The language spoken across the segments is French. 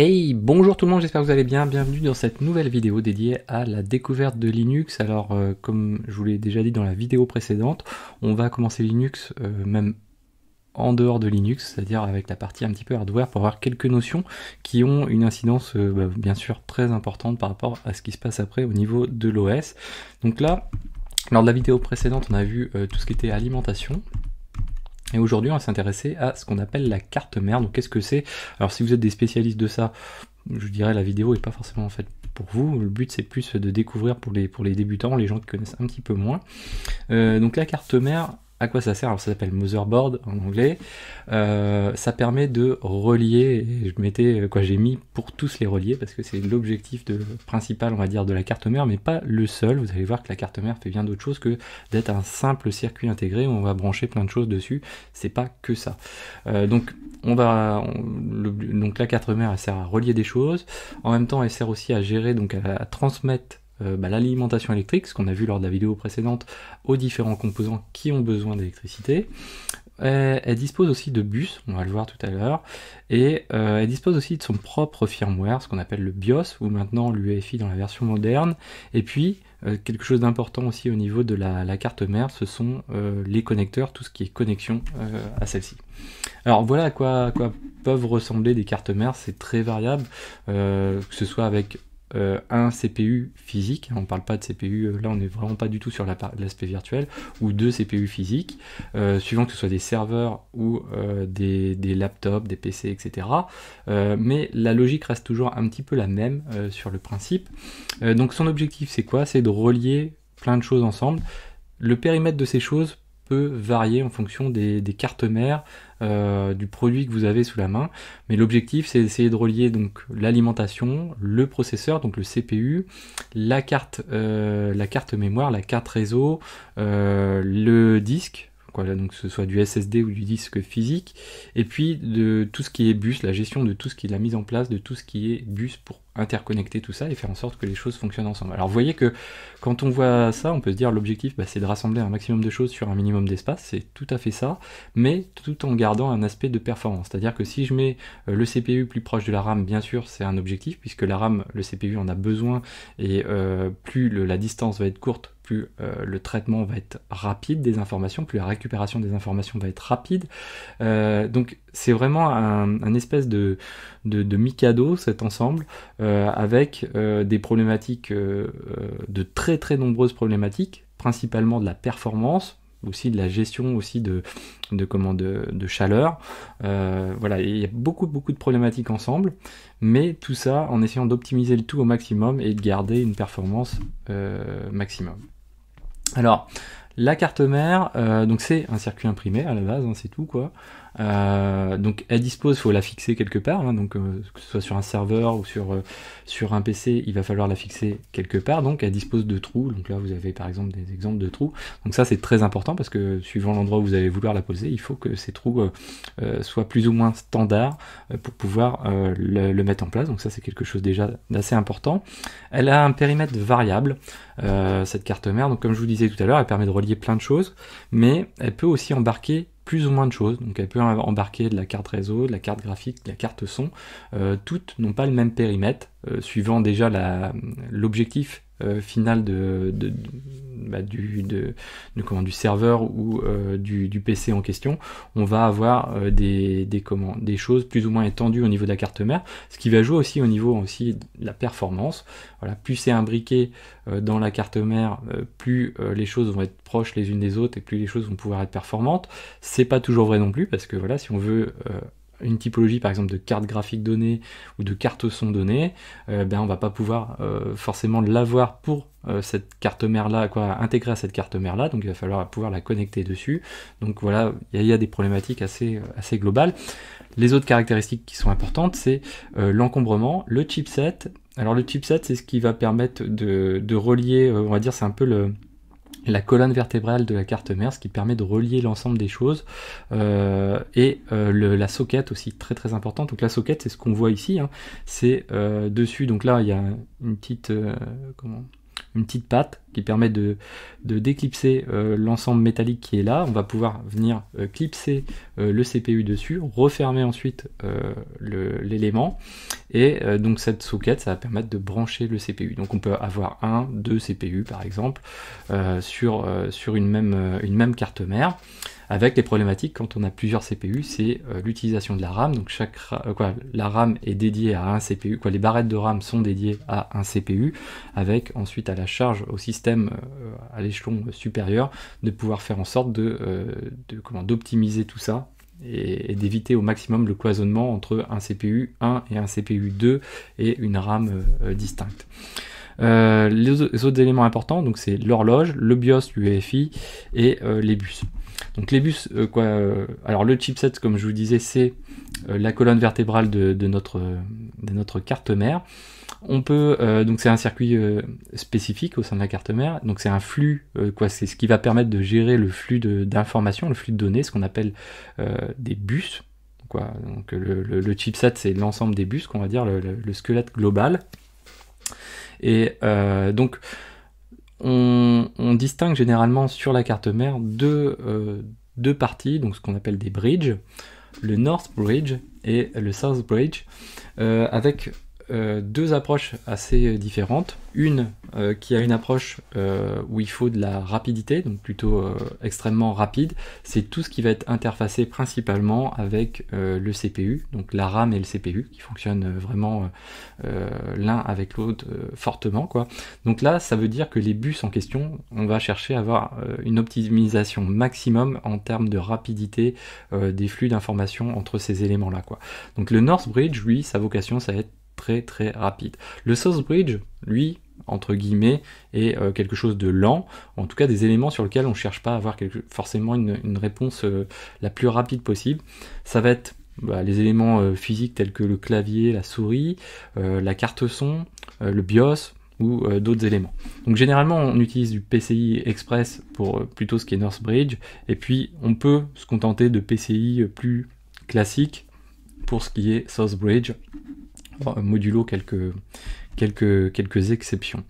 Hey, bonjour tout le monde, j'espère que vous allez bien. Bienvenue dans cette nouvelle vidéo dédiée à la découverte de Linux. Alors, euh, comme je vous l'ai déjà dit dans la vidéo précédente, on va commencer Linux euh, même en dehors de Linux, c'est-à-dire avec la partie un petit peu hardware pour avoir quelques notions qui ont une incidence euh, bah, bien sûr très importante par rapport à ce qui se passe après au niveau de l'OS. Donc là, lors de la vidéo précédente, on a vu tout ce qui était alimentation, et aujourd'hui, on va s'intéresser à ce qu'on appelle la carte mère. Donc, qu'est-ce que c'est? Alors, si vous êtes des spécialistes de ça, je dirais la vidéo n'est pas forcément faite pour vous. Le but, c'est plus de découvrir pour les, débutants, les gens qui connaissent un petit peu moins. Euh, donc, la carte mère, à quoi ça sert Alors ça s'appelle motherboard en anglais. Euh, ça permet de relier. je mettais quoi j'ai mis pour tous les relier parce que c'est l'objectif principal on va dire de la carte mère, mais pas le seul. Vous allez voir que la carte mère fait bien d'autres choses que d'être un simple circuit intégré où on va brancher plein de choses dessus. C'est pas que ça. Euh, donc on va donc la carte mère elle sert à relier des choses. En même temps elle sert aussi à gérer donc à transmettre euh, bah, l'alimentation électrique, ce qu'on a vu lors de la vidéo précédente, aux différents composants qui ont besoin d'électricité. Euh, elle, dispose aussi de bus, on va le voir tout à l'heure, et euh, elle dispose aussi de son propre firmware, ce qu'on appelle le BIOS, ou maintenant l'UEFI dans la version moderne. Et puis, quelque chose d'important aussi au niveau de la, carte mère, ce sont les connecteurs, tout ce qui est connexion à celle-ci. Alors voilà à quoi, à quoi, peuvent ressembler des cartes mères, c'est très variable, que ce soit avec euh, un CPU physique, on ne parle pas de CPU, euh, là on n'est vraiment pas du tout sur l'aspect virtuel, ou deux CPU physiques, euh, suivant que ce soit des serveurs ou des, laptops, des PC, etc. mais la logique reste toujours un petit peu la même sur le principe. donc son objectif c'est quoi? C'est de relier plein de choses ensemble. Le périmètre de ces choses varier en fonction des, cartes mères, euh, du produit que vous avez sous la main. Mais l'objectif, c'est d'essayer de relier donc l'alimentation, le processeur, donc le CPU, la carte, euh, la carte mémoire, la carte réseau, euh, le disque, donc que ce soit du SSD ou du disque physique, et puis de tout ce qui est bus, la gestion de tout ce qui est la mise en place de tout ce qui est bus pour interconnecter tout ça et faire en sorte que les choses fonctionnent ensemble. Alors vous voyez que quand on voit ça, on peut se dire l'objectif bah, c'est de rassembler un maximum de choses sur un minimum d'espace, c'est tout à fait ça, mais tout en gardant un aspect de performance. C'est-à-dire que si je mets euh, le CPU plus proche de la RAM, bien sûr c'est un objectif, puisque la RAM, le CPU en a besoin, et euh, plus la distance va être courte, plus euh, le traitement va être rapide des informations, plus la récupération des informations va être rapide. Euh, donc c'est vraiment un, espèce de, de, cet ensemble euh, avec des problématiques, de très très nombreuses problématiques, principalement de la performance, aussi de la gestion aussi de, de chaleur. voilà, il y a beaucoup beaucoup de problématiques ensemble, mais tout ça en essayant d'optimiser le tout au maximum et de garder une performance maximum. Alors, la carte mère, euh, donc c'est un circuit imprimé à la base, hein, c'est tout quoi. Euh, donc elle dispose, il faut la fixer quelque part, hein, donc euh, que ce soit sur un serveur ou sur, euh, un PC, il va falloir la fixer quelque part. Donc elle dispose de trous, donc là vous avez par exemple des exemples de trous. Donc ça c'est très important parce que suivant l'endroit où vous allez vouloir la poser, il faut que ces trous soient plus ou moins standards pour pouvoir le, le, mettre en place. Donc ça c'est quelque chose déjà d'assez important. Elle a un périmètre variable, cette carte mère, donc comme je vous disais tout à l'heure, elle permet de relier plein de choses, mais elle peut aussi embarquer plus ou moins de choses. Donc elle peut embarquer de la carte réseau, de la carte graphique, de la carte son. Euh, toutes n'ont pas le même périmètre, euh, suivant déjà l'objectif euh, final de, bah, du, comment, du serveur ou euh, du, PC en question, on va avoir euh, des, des, des choses plus ou moins étendues au niveau de la carte mère, ce qui va jouer aussi au niveau aussi de la performance. Voilà, plus c'est imbriqué dans la carte mère, plus les choses vont être proches les unes des autres et plus les choses vont pouvoir être performantes. C'est pas toujours vrai non plus parce que voilà, si on veut une typologie par exemple de carte graphique donnée ou de carte son donnée, euh, ben on va pas pouvoir euh, forcément l'avoir pour euh, cette carte mère là, quoi, intégrer à cette carte mère là, donc il va falloir pouvoir la connecter dessus. Donc voilà, il y, a des problématiques assez, assez globales. Les autres caractéristiques qui sont importantes, c'est l'encombrement, le chipset. Alors le chipset, c'est ce qui va permettre de, de relier, on va dire, c'est un peu le, la colonne vertébrale de la carte mère, ce qui permet de relier l'ensemble des choses, euh, et euh, la socket aussi très très importante. Donc la socket, c'est ce qu'on voit ici, hein. c'est euh, dessus. Donc là, il y a une petite comment? Une petite patte qui permet de, déclipser euh, l'ensemble métallique qui est là. On va pouvoir venir euh, clipser euh, le CPU dessus, refermer ensuite l'élément. Et donc cette socket, ça va permettre de brancher le CPU. Donc on peut avoir un, deux CPU par exemple sur, une même carte mère avec les problématiques quand on a plusieurs CPU, c'est euh, l'utilisation de la RAM. Donc chaque euh, quoi, la RAM est dédiée à un CPU, quoi, les barrettes de RAM sont dédiées à un CPU, avec ensuite à la charge au système euh, à l'échelon supérieur de pouvoir faire en sorte de, de comment d'optimiser tout ça et, d'éviter au maximum le cloisonnement entre un CPU 1 et un CPU 2 et une RAM distincte. les, autres éléments importants, donc c'est l'horloge, le BIOS, l'UEFI et les bus. Donc les bus, euh, quoi, euh, alors le chipset, comme je vous disais, c'est euh, la colonne vertébrale de, notre, de notre carte mère. On peut, donc c'est un circuit spécifique au sein de la carte mère, donc c'est un flux, quoi, c'est ce qui va permettre de gérer le flux d'informations, le flux de données, ce qu'on appelle des bus. Quoi. Donc le, chipset, c'est l'ensemble des bus, qu'on va dire le, le, squelette global. Et donc on, distingue généralement sur la carte mère euh, deux, parties, donc ce qu'on appelle des bridges, le North Bridge et le South Bridge, euh, avec euh, deux approches assez différentes. Une euh, qui a une approche euh, où il faut de la rapidité, donc plutôt extrêmement rapide. C'est tout ce qui va être interfacé principalement avec le CPU, donc la RAM et le CPU, qui fonctionnent vraiment l'un avec l'autre fortement. Quoi. Donc là, ça veut dire que les bus en question, on va chercher à avoir une optimisation maximum en termes de rapidité des flux d'informations entre ces éléments-là. Donc le North Bridge, lui, sa vocation, ça va être très très rapide. Le South Bridge, lui, entre guillemets, est euh, quelque chose de lent, en tout cas des éléments sur lesquels on ne cherche pas à avoir forcément une, réponse euh, la plus rapide possible. Ça va être bah, les éléments euh, physiques tels que le clavier, la souris, la carte son, le BIOS ou d'autres éléments. Donc généralement on utilise du PCI Express pour plutôt ce qui est North Bridge, et puis on peut se contenter de PCI plus classiques pour ce qui est South Bridge modulo quelques, exceptions.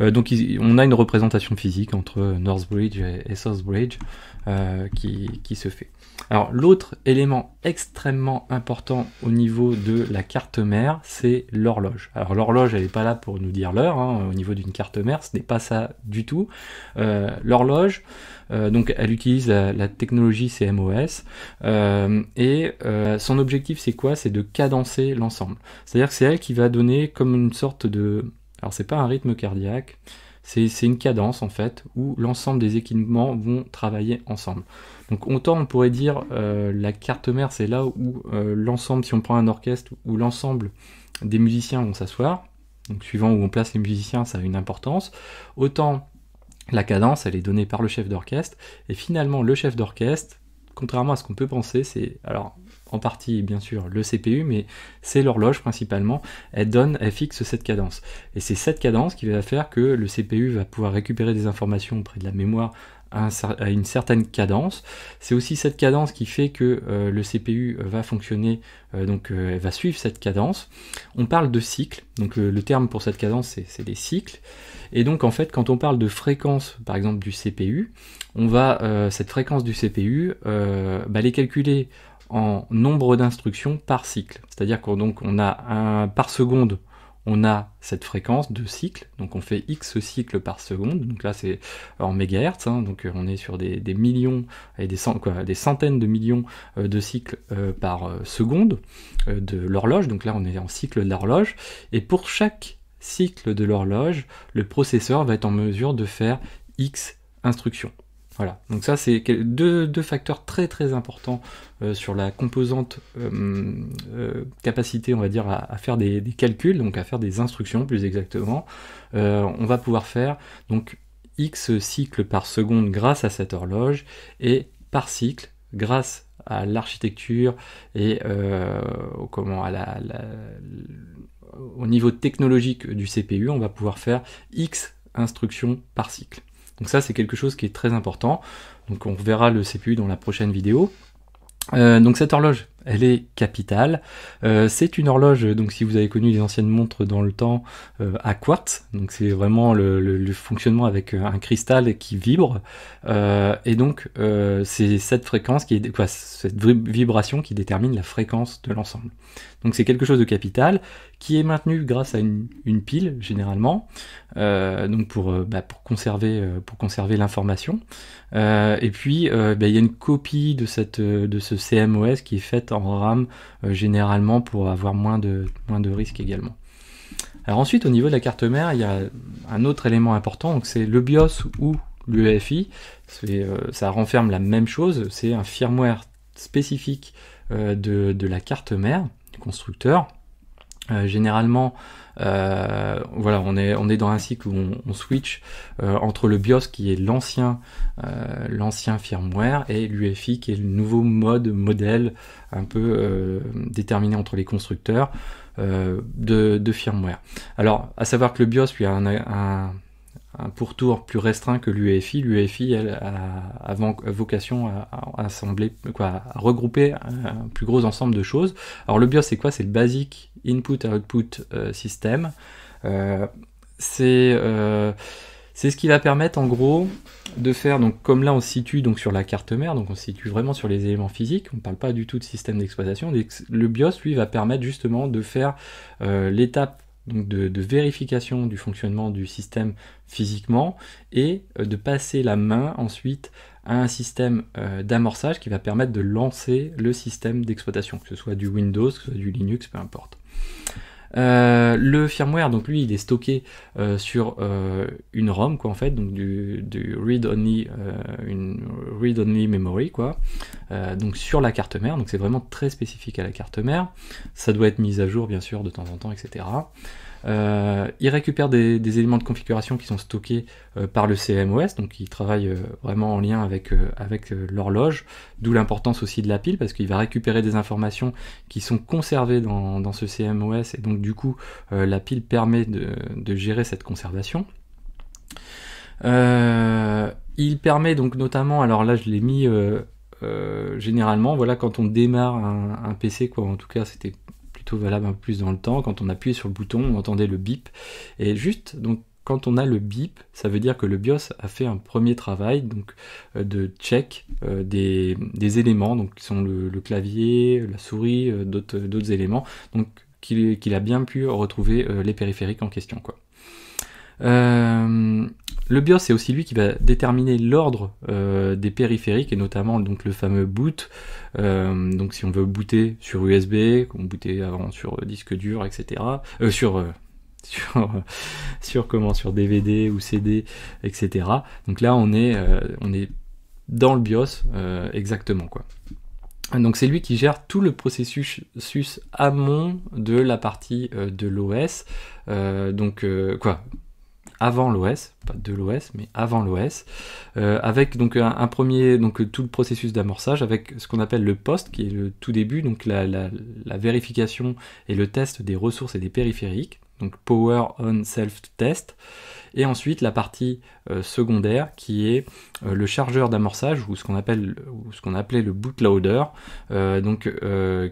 Euh, donc on a une représentation physique entre Northbridge et, Southbridge euh, qui, se fait. Alors l'autre élément extrêmement important au niveau de la carte mère, c'est l'horloge. Alors l'horloge, elle n'est pas là pour nous dire l'heure, hein, au niveau d'une carte mère, ce n'est pas ça du tout. Euh, l'horloge, donc elle utilise la, technologie CMOS, euh, et son objectif c'est quoi? C'est de cadencer l'ensemble. C'est-à-dire que c'est elle qui va donner comme une sorte de... Alors c'est pas un rythme cardiaque, c'est une cadence en fait où l'ensemble des équipements vont travailler ensemble. Donc autant on pourrait dire euh, la carte mère c'est là où euh, l'ensemble, si on prend un orchestre, où l'ensemble des musiciens vont s'asseoir, donc suivant où on place les musiciens ça a une importance, autant la cadence elle est donnée par le chef d'orchestre, et finalement le chef d'orchestre, contrairement à ce qu'on peut penser, c'est alors en partie bien sûr le CPU, mais c'est l'horloge principalement, elle donne, elle fixe cette cadence. Et c'est cette cadence qui va faire que le CPU va pouvoir récupérer des informations auprès de la mémoire à, une certaine cadence. C'est aussi cette cadence qui fait que euh, le CPU va fonctionner, euh, donc euh, va suivre cette cadence. On parle de cycle, donc le terme pour cette cadence c'est des cycles. Et donc en fait quand on parle de fréquence par exemple du CPU, on va cette fréquence du CPU bah, les calculer en nombre d'instructions par cycle. C'est-à-dire qu'on on a un par seconde, on a cette fréquence de cycle, donc on fait x cycles par seconde, donc là c'est en mégahertz, hein, donc euh, on est sur des, millions et des, centaines de millions euh, de cycles euh, par seconde de l'horloge, donc là on est en cycle de l'horloge, et pour chaque cycle de l'horloge, le processeur va être en mesure de faire x instructions. Voilà, donc ça c'est deux, facteurs très très importants euh, sur la composante euh, euh, capacité, on va dire, à, faire des, calculs, donc à faire des instructions plus exactement. on va pouvoir faire donc x cycles par seconde grâce à cette horloge et par cycle grâce à l'architecture et au niveau technologique du CPU, on va pouvoir faire x instructions par cycle. Donc ça, c'est quelque chose qui est très important. Donc on verra le CPU dans la prochaine vidéo. Euh, donc cette horloge, elle est capitale. Euh, c'est une horloge, donc si vous avez connu les anciennes montres dans le temps, euh, à quartz. Donc c'est vraiment le, fonctionnement avec un cristal qui vibre. Euh, et donc c'est cette fréquence qui est quoi, cette vibration qui détermine la fréquence de l'ensemble. Donc c'est quelque chose de capital qui est maintenu grâce à une, pile généralement, donc pour, bah, pour conserver pour conserver l'information. et puis bah, il y a une copie de cette de ce CMOS qui est faite en RAM euh, généralement pour avoir moins de, moins de risques également. Alors ensuite au niveau de la carte mère, il y a un autre élément important, donc c'est le BIOS ou l'UEFI. Euh, ça renferme la même chose, c'est un firmware spécifique euh, de, de, la carte mère du constructeur. Généralement, euh, voilà, on est, on est dans un cycle où on, switch euh, entre le BIOS qui est l'ancien euh, l'ancien firmware et l'UFI qui est le nouveau mode, modèle un peu déterminé entre les constructeurs de, firmware. Alors, à savoir que le BIOS lui a un pourtour plus restreint que l'UEFI. L'UEFI, a, vocation à, assembler, quoi, à regrouper un, plus gros ensemble de choses. Alors le BIOS, c'est quoi? C'est le Basic Input Output euh, System. Euh, c'est euh, c'est ce qui va permettre en gros de faire, donc comme là on se situe donc sur la carte mère, donc on se situe vraiment sur les éléments physiques, on ne parle pas du tout de système d'exploitation, le BIOS lui va permettre justement de faire l'étape donc de, vérification du fonctionnement du système physiquement et euh, de passer la main ensuite à un système euh, d'amorçage qui va permettre de lancer le système d'exploitation, que ce soit du Windows, que ce soit du Linux, peu importe. Euh, le firmware, donc lui, il est stocké sur une ROM, quoi, en fait, donc du, read-only, une read-only memory, quoi, donc sur la carte mère. Donc c'est vraiment très spécifique à la carte mère. Ça doit être mis à jour, bien sûr, de temps en temps, etc. Euh, il récupère des, éléments de configuration qui sont stockés euh, par le CMOS, donc il travaille euh, vraiment en lien avec, avec l'horloge, d'où l'importance aussi de la pile, parce qu'il va récupérer des informations qui sont conservées dans, ce CMOS, et donc du coup la pile permet de, gérer cette conservation. il permet donc notamment, alors là je l'ai mis généralement, voilà, quand on démarre un, un PC, quoi, en tout cas c'était valable un peu plus dans le temps. Quand on appuyait sur le bouton, on entendait le bip. Et juste, donc, quand on a le bip, ça veut dire que le BIOS a fait un premier travail donc, euh, de check euh, des, éléments, donc qui sont le, clavier, la souris, euh, d'autres éléments, donc qu'il a bien pu retrouver les périphériques en question. Quoi. Le BIOS, c'est aussi lui qui va déterminer l'ordre euh, des périphériques et notamment donc le fameux boot. Euh, donc si on veut booter sur USB, comme on bootait avant sur disque dur, etc. Euh, sur sur, comment sur DVD ou CD, etc. Donc là on est on est dans le BIOS exactement quoi. Donc c'est lui qui gère tout le processus amont de la partie de l'OS. donc quoi? Avant l'OS, pas de l'OS, mais avant l'OS, euh, avec donc un, premier, donc tout le processus d'amorçage, avec ce qu'on appelle le post, qui est le tout début, donc la, vérification et le test des ressources et des périphériques, donc Power on Self Test, et ensuite la partie euh, secondaire qui est euh, le chargeur d'amorçage ou ce qu'on appelle ce qu'on appelait le bootloader, donc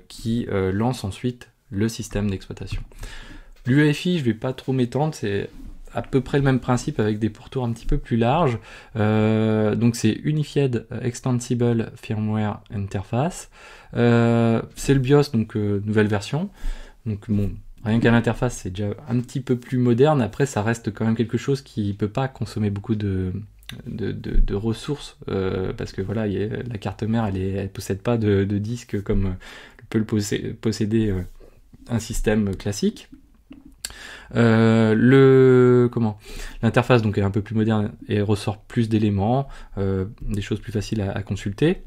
qui lance ensuite le système d'exploitation. L'UEFI, je vais pas trop m'étendre, c'est à peu près le même principe avec des pourtours un petit peu plus larges. Euh, donc c'est Unified Extensible Firmware Interface. Euh, c'est le BIOS, donc euh, nouvelle version. Donc bon, rien qu'à l'interface, c'est déjà un petit peu plus moderne. Après, ça reste quand même quelque chose qui peut pas consommer beaucoup de, ressources parce que voilà, la carte mère, elle, est, possède pas de, disque comme peut le posséder un système classique. Euh, le comment? L'interface donc est un peu plus moderne et ressort plus d'éléments, euh, des choses plus faciles à, consulter.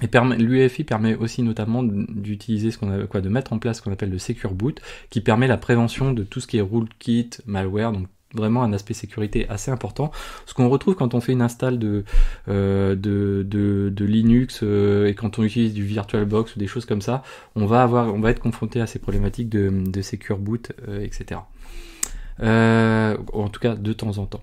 Et l'UEFI permet aussi notamment d'utiliser ce qu'on a quoi, de mettre en place ce qu'on appelle le Secure Boot, qui permet la prévention de tout ce qui est rootkit, malware, donc vraiment un aspect sécurité assez important. Ce qu'on retrouve quand on fait une install de, euh, de, Linux euh, et quand on utilise du VirtualBox ou des choses comme ça, on va, avoir, on va être confronté à ces problématiques de, de secure boot, euh, etc. en tout cas, de temps en temps.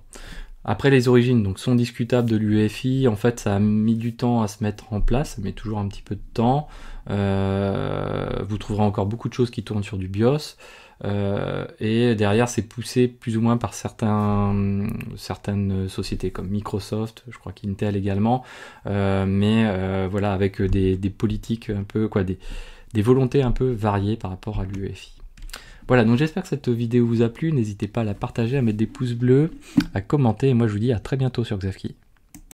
Après les origines donc, sont discutables de l'UEFI, en fait ça a mis du temps à se mettre en place, mais toujours un petit peu de temps. vous trouverez encore beaucoup de choses qui tournent sur du BIOS. Euh, et derrière, c'est poussé plus ou moins par certaines sociétés comme Microsoft, je crois qu'Intel également, euh, mais euh, voilà, avec des, politiques un peu, quoi, des, des volontés un peu variées par rapport à l'UEFI. Voilà, donc j'espère que cette vidéo vous a plu. N'hésitez pas à la partager, à mettre des pouces bleus, à commenter. Et moi, je vous dis à très bientôt sur Xavki.